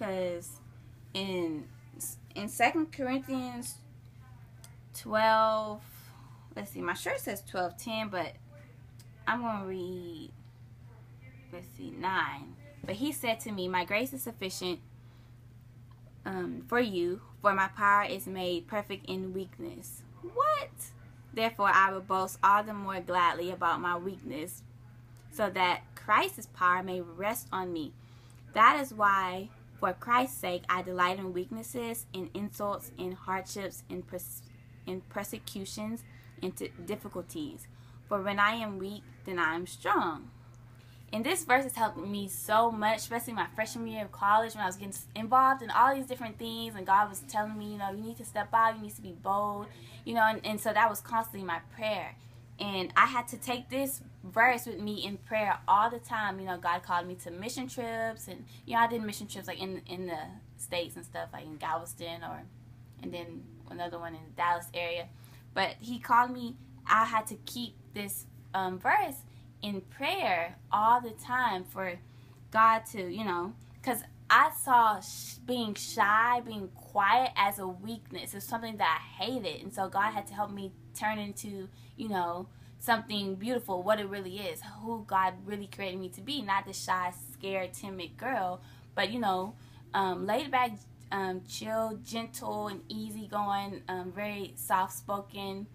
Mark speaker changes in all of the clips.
Speaker 1: because in in Second Corinthians twelve, let's see, my shirt says twelve ten, but I'm gonna read. Let's see, nine. But he said to me, "My grace is sufficient um, for you, for my power is made perfect in weakness." What? Therefore, I will boast all the more gladly about my weakness, so that Christ's power may rest on me. That is why, for Christ's sake, I delight in weaknesses, in insults, in hardships, in, pers- in persecutions, in t- difficulties. For when I am weak, then I am strong. And this verse has helped me so much, especially my freshman year of college when I was getting involved in all these different things. And God was telling me, you know, you need to step out, you need to be bold, you know, and, and so that was constantly my prayer. And I had to take this verse with me in prayer all the time. You know, God called me to mission trips, and you know, I did mission trips like in in the states and stuff, like in Galveston or, and then another one in the Dallas area. But He called me. I had to keep this um, verse in prayer all the time for God to, you know, because I saw sh- being shy, being quiet as a weakness. It's something that I hated, and so God had to help me turn into, you know, something beautiful, what it really is, who God really created me to be, not the shy, scared, timid girl, but you know, um, laid back, um, chill, gentle, and easygoing, um, very soft spoken,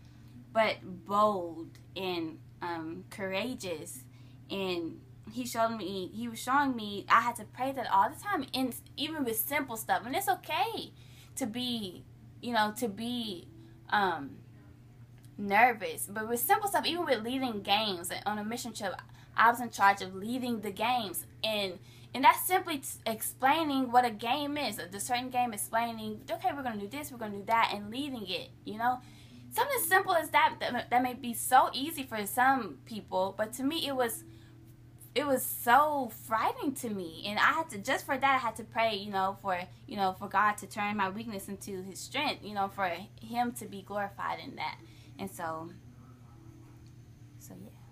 Speaker 1: but bold and um, courageous. And he showed me, he was showing me, I had to pray that all the time, and even with simple stuff. And it's okay to be, you know, to be um, nervous. But with simple stuff, even with leading games on a mission trip, I was in charge of leading the games. And and that's simply explaining what a game is. The certain game explaining, okay, we're to do this, we're to do that, and leading it, you know? Something simple as that, that that may be so easy for some people, but to me it was it was so frightening to me. And i had to just for that i had to pray you know for you know for god to turn my weakness into his strength you know for him to be glorified in that. And so so yeah